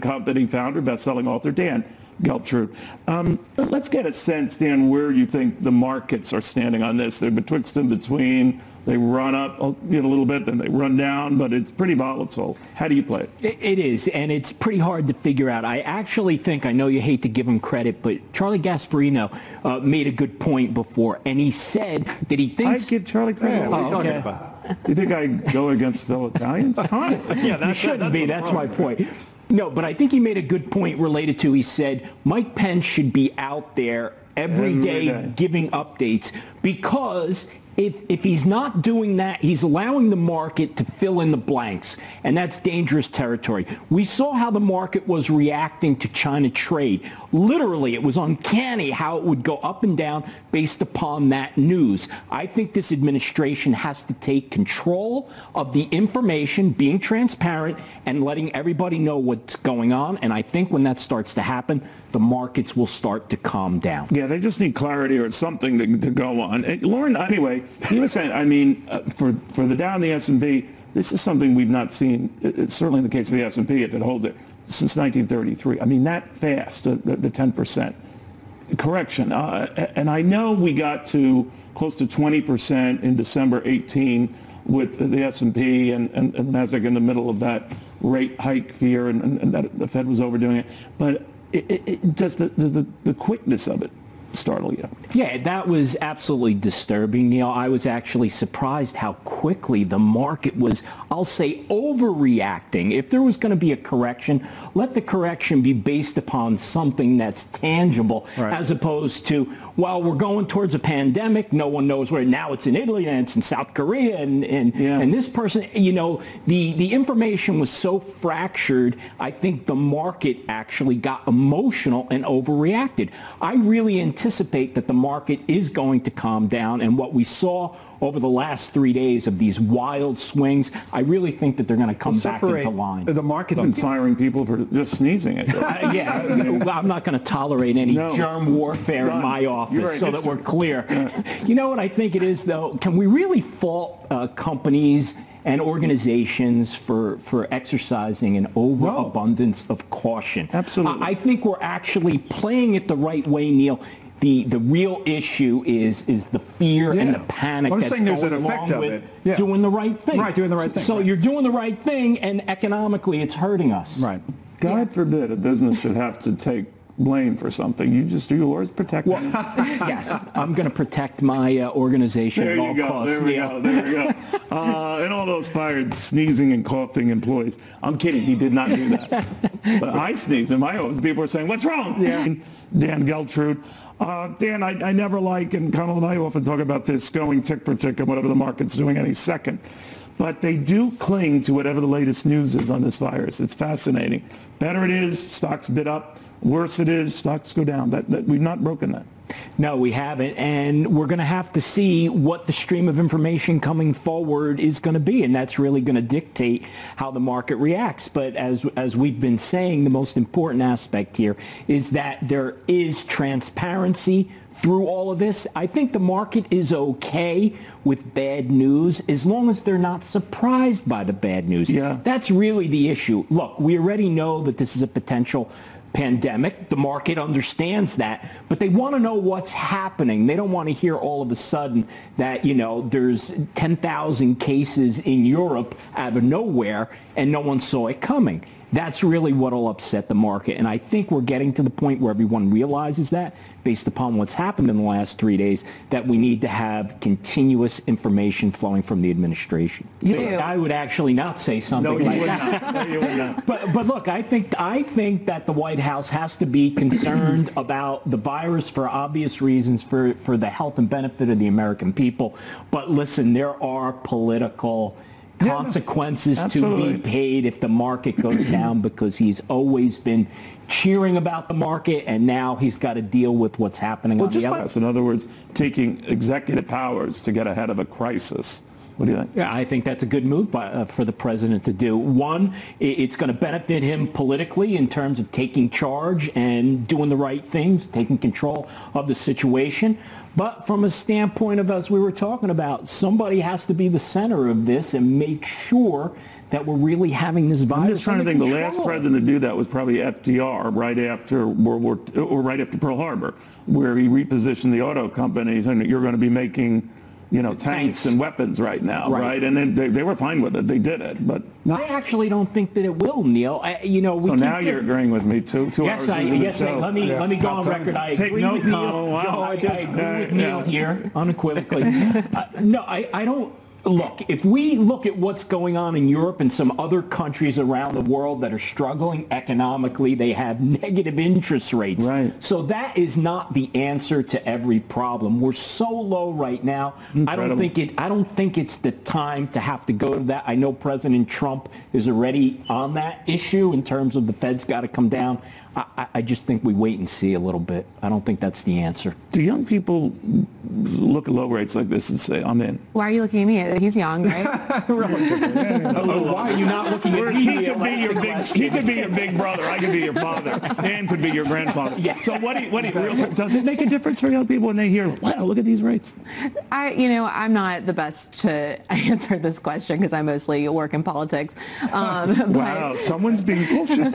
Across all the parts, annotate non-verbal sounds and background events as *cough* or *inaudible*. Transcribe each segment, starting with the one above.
company founder, best-selling author Dan Geltrude. Um, let's get a sense, Dan, where you think the markets are standing on this. They're betwixt and between. They run up a little bit, then they run down, but it's pretty volatile. How do you play it? It is, and it's pretty hard to figure out. I actually think, I know you hate to give him credit, but Charlie Gasparino uh, made a good point before, and he said that he thinks... I give Charlie credit. Oh, okay. You think I go against the Italians? *laughs* yeah, that shouldn't be. That's my point. No, but I think he made a good point related to, he said, Mike Pence should be out there every, every day, day. giving updates because if, if he's not doing that, he's allowing the market to fill in the blanks, and that's dangerous territory. We saw how the market was reacting to China trade. Literally, it was uncanny how it would go up and down based upon that news. I think this administration has to take control of the information, being transparent, and letting everybody know what's going on, and I think when that starts to happen, the markets will start to calm down. Yeah, they just need clarity or something to, to go on. And Lauren, anyway, was saying, I mean, uh, for, for the Dow and the S&P, this is something we've not seen. It's certainly in the case of the S&P, if it holds it, since 1933. I mean, that fast, the, the 10% correction. Uh, and I know we got to close to 20% in December 18 with the S&P and, and, and Nasdaq in the middle of that rate hike fear and, and, and that the Fed was overdoing it. But it, it, it, does the, the, the quickness of it startle you? Yeah, that was absolutely disturbing, Neil. I was actually surprised how quickly the market was, I'll say, overreacting. If there was going to be a correction, let the correction be based upon something that's tangible right. as opposed to, well, we're going towards a pandemic. No one knows where. Now it's in Italy and it's in South Korea and, and, yeah. and this person, you know, the, the information was so fractured, I think the market actually got emotional and overreacted. I really anticipate that the market is going to calm down. And what we saw over the last three days of these wild swings, I really think that they're going to come well, back into line. The market's been firing people for just sneezing at *laughs* uh, yeah, I'm not going to tolerate any no. germ warfare Done. in my office right. so that we're clear. Yeah. You know what I think it is, though? Can we really fault uh, companies and organizations for, for exercising an overabundance no. of caution. Absolutely. I, I think we're actually playing it the right way, Neil the the real issue is is the fear yeah. and the panic I'm that's saying there's going an effect along of with it. Yeah. doing the right thing. Right, doing the right thing. So right. you're doing the right thing, and economically, it's hurting us. Right. God yeah. forbid a business should have to take blame for something. You just do yours, protect well, *laughs* yes, I'm going to protect my uh, organization there at all go, costs. There we go. There we go. *laughs* Uh, and all those fired sneezing and coughing employees. I'm kidding. He did not do that. *laughs* but I sneezed in my office. People were saying, "What's wrong?" Yeah. Dan Geltrude. Uh, Dan, I, I, never like, and Connell and I often talk about this going tick for tick and whatever the market's doing any second. But they do cling to whatever the latest news is on this virus. It's fascinating. Better it is, stocks bid up. Worse it is, stocks go down. That, that we've not broken that. No, we haven't. And we're going to have to see what the stream of information coming forward is going to be. And that's really going to dictate how the market reacts. But as, as we've been saying, the most important aspect here is that there is transparency through all of this. I think the market is okay with bad news as long as they're not surprised by the bad news. Yeah. That's really the issue. Look, we already know that this is a potential pandemic. The market understands that, but they want to know what's happening. They don't want to hear all of a sudden that, you know, there's 10,000 cases in Europe out of nowhere and no one saw it coming. That's really what will upset the market. And I think we're getting to the point where everyone realizes that based upon what's happened in the last three days, that we need to have continuous information flowing from the administration. Yeah. I would actually not say something no, like that. No, you would not. But, but look, I think, I think that the White House has to be concerned *clears throat* about the virus for obvious reasons for, for the health and benefit of the American people. But listen, there are political consequences yeah, to be paid if the market goes *clears throat* down because he's always been cheering about the market and now he's got to deal with what's happening well, on the other. In other words, taking executive powers to get ahead of a crisis What do you think? Yeah, I think that's a good move by, uh, for the president to do. One, it's going to benefit him politically in terms of taking charge and doing the right things, taking control of the situation. But from a standpoint of, as we were talking about, somebody has to be the center of this and make sure that we're really having this virus I'm just trying to think, the last president to do that was probably FDR, right after World War, or right after Pearl Harbor, where he repositioned the auto companies, and you're going to be making, you know, tanks Tanks. and weapons right now, Right. right? And then they, they were fine with it, they did it, but, I actually don't think that it will, Neil. I, you know, we so now you're agreeing with me, two, two Yes, hours I, into the yes, I, show. let me, let me go on Take- record. I take agree note, with Neil. No, I, I agree Yeah, with Neil yeah. here unequivocally. *laughs* uh, no, I, I don't, look, if we look at what's going on in Europe and some other countries around the world that are struggling economically, they have negative interest rates. Right. So that is not the answer to every problem. We're so low right now. Incredible. I don't think it, I don't think it's the time to have to go to that. I know President Trump is already on that issue in terms of the Fed's got to come down. I, I- I just think we wait and see a little bit. I don't think that's the answer. Do young people look at low rates like this and say, I'm in? Why are you looking at me? He's young, right? *laughs* Why are you not looking at me? he could be your big, question. he could be your big brother. I could be your father. Dan could be your grandfather. Yeah. So what do you, what do you, real- does it make a difference for young people when they hear, wow, look at these rates? I, you know, I'm not the best to *laughs* answer this question because I mostly work in politics. Um, *laughs* but- Wow, someone's being cautious.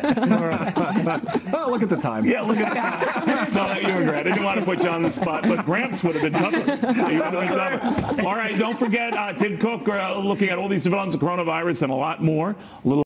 Oh, look at the time. Yeah, look at that. *laughs* No, you were great. I didn't want to put you on the spot, but Gramps would have been tougher. He would have been tougher. All right, don't forget uh, Tim Cook uh, looking at all these developments of coronavirus and a lot more. A little